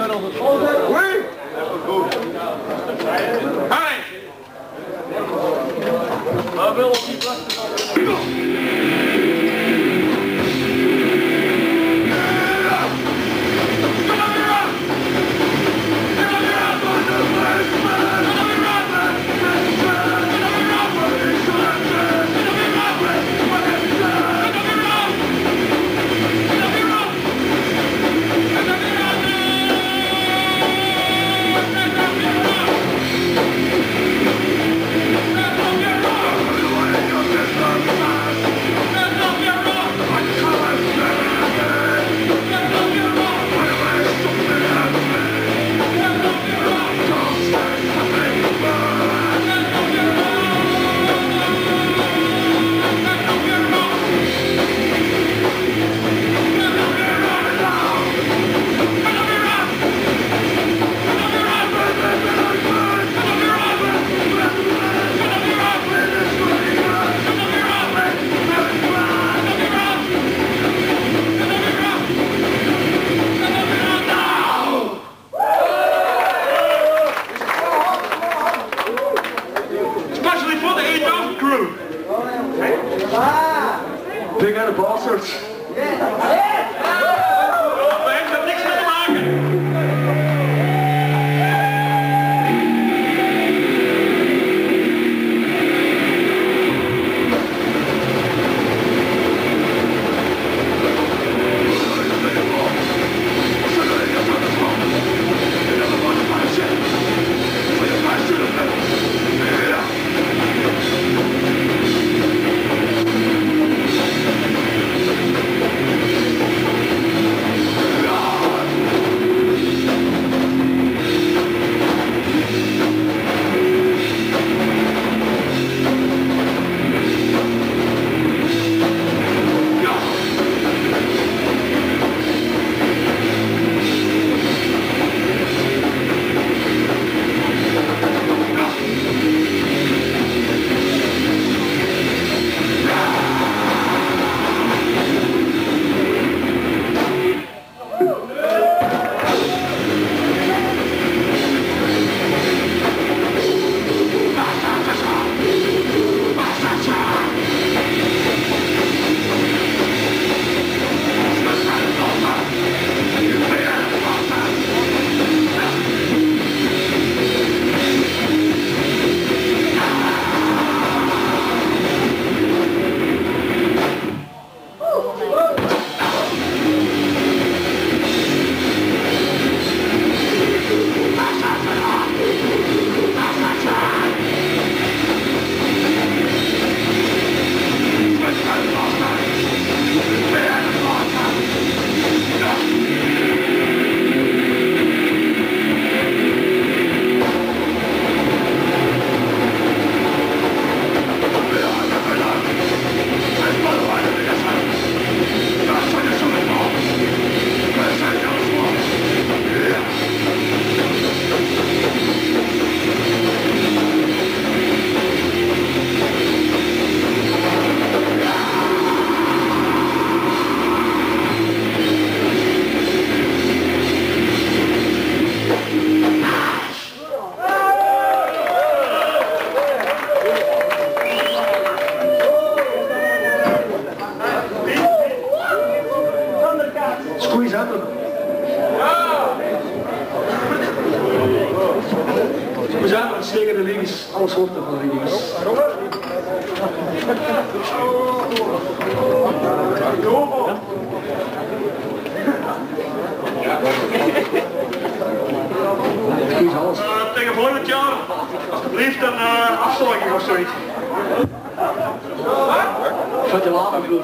al het Oei! Hey! Wel op die tegen volgend jaar, alsjeblieft een uh, of zoiets. Vat je later bedoel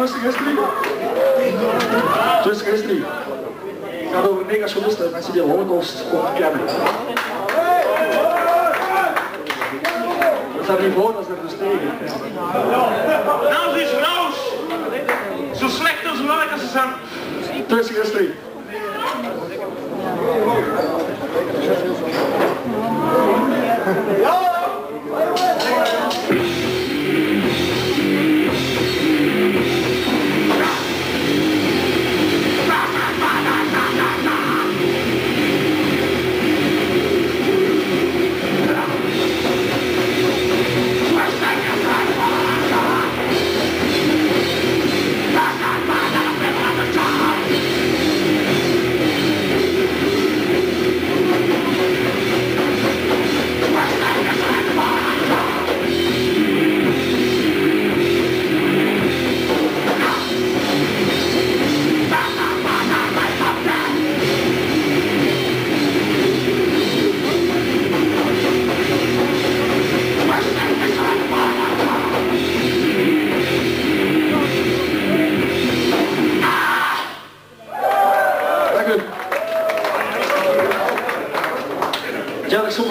første gæstlinger. Første gæstlinger. Jeg ved, mega solistad, man siger overgårdsgruppegerne. Så vi vågner, så det steg. Navs is não Så slægt os, hvor ikke er sammen. Første gæstlinger.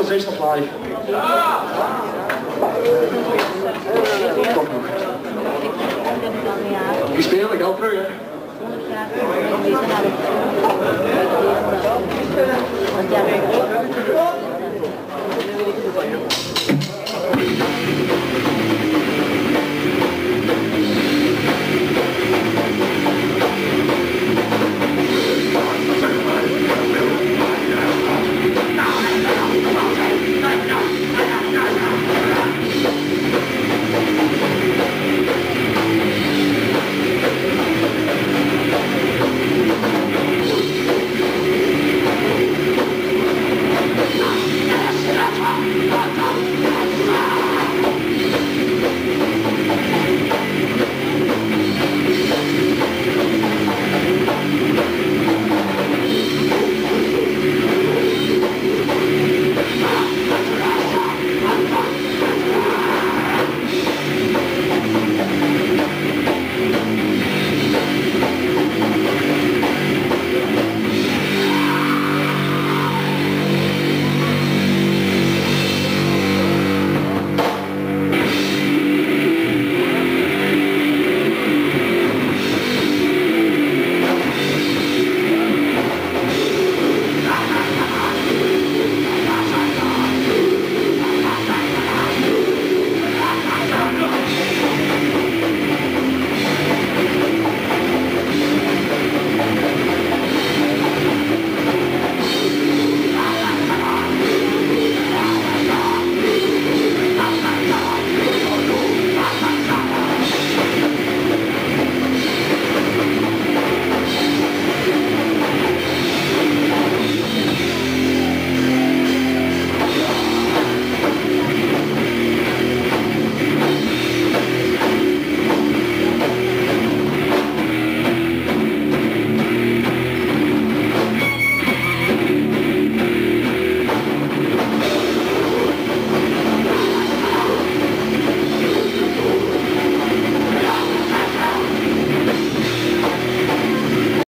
Is nog live. Ik help terug hè.